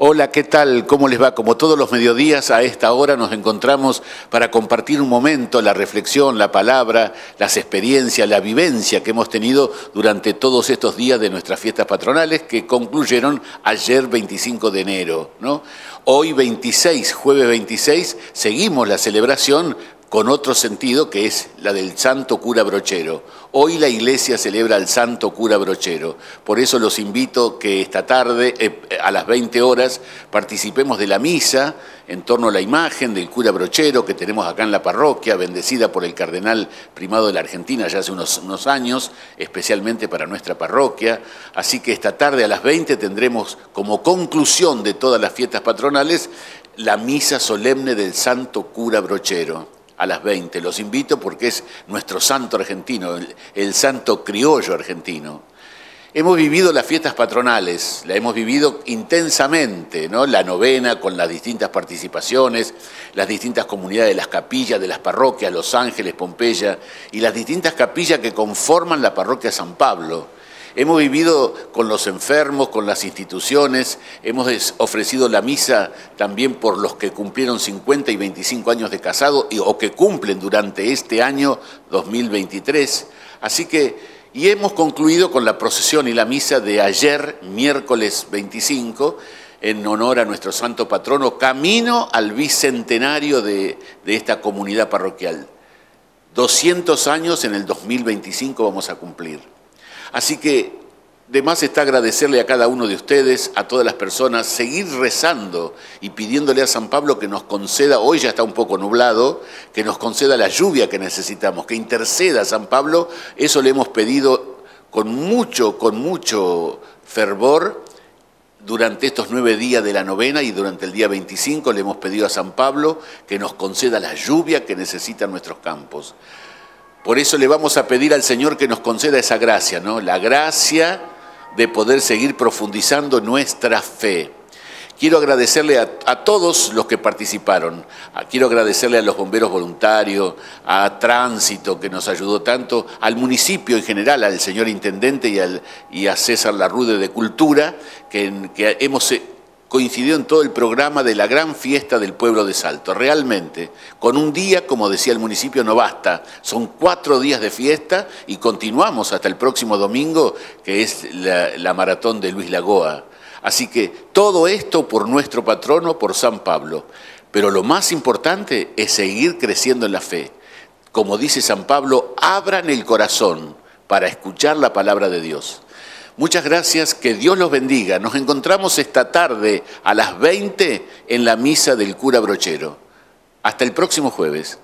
Hola, ¿qué tal? ¿Cómo les va? Como todos los mediodías, a esta hora nos encontramos para compartir un momento la reflexión, la palabra, las experiencias, la vivencia que hemos tenido durante todos estos días de nuestras fiestas patronales que concluyeron ayer 25 de enero. ¿no? Hoy 26, jueves 26, seguimos la celebración con otro sentido que es la del santo cura brochero. Hoy la iglesia celebra al santo cura brochero. Por eso los invito que esta tarde, eh, a las 20 horas, participemos de la misa en torno a la imagen del cura brochero que tenemos acá en la parroquia, bendecida por el cardenal primado de la Argentina ya hace unos, unos años, especialmente para nuestra parroquia. Así que esta tarde a las 20 tendremos como conclusión de todas las fiestas patronales la misa solemne del santo cura brochero a las 20. Los invito porque es nuestro santo argentino, el, santo criollo argentino. Hemos vivido las fiestas patronales, la hemos vivido intensamente, ¿no? La novena con las distintas participaciones, las distintas comunidades de las capillas, de las parroquias, Los Ángeles, Pompeya, y las distintas capillas que conforman la parroquia San Pablo. Hemos vivido con los enfermos, con las instituciones, hemos ofrecido la misa también por los que cumplieron 50 y 25 años de casado o que cumplen durante este año 2023. Así que, y hemos concluido con la procesión y la misa de ayer, miércoles 25, en honor a nuestro santo patrono, camino al bicentenario de, esta comunidad parroquial. 200 años en el 2025 vamos a cumplir. Así que de más está agradecerle a cada uno de ustedes, a todas las personas, seguir rezando y pidiéndole a San Pablo que nos conceda, hoy ya está un poco nublado, que nos conceda la lluvia que necesitamos, que interceda a San Pablo, eso le hemos pedido con mucho, con mucho fervor durante estos nueve días de la novena y durante el día 25 le hemos pedido a San Pablo que nos conceda la lluvia que necesitan nuestros campos. Por eso le vamos a pedir al Señor que nos conceda esa gracia, ¿no? La gracia de poder seguir profundizando nuestra fe. Quiero agradecerle a, todos los que participaron. Quiero agradecerle a los bomberos voluntarios, a Tránsito, que nos ayudó tanto, al municipio en general, al señor intendente y, a César Larrude de Cultura, que hemos coincidió en todo el programa de la gran fiesta del pueblo de Salto. Realmente, con un día, como decía el municipio, no basta. Son cuatro días de fiesta y continuamos hasta el próximo domingo, que es la, maratón de Luis Lagoa. Así que todo esto por nuestro patrono, por San Pablo. Pero lo más importante es seguir creciendo en la fe. Como dice San Pablo, abran el corazón para escuchar la palabra de Dios. Muchas gracias, que Dios los bendiga. Nos encontramos esta tarde a las 20 en la misa del cura brochero. Hasta el próximo jueves.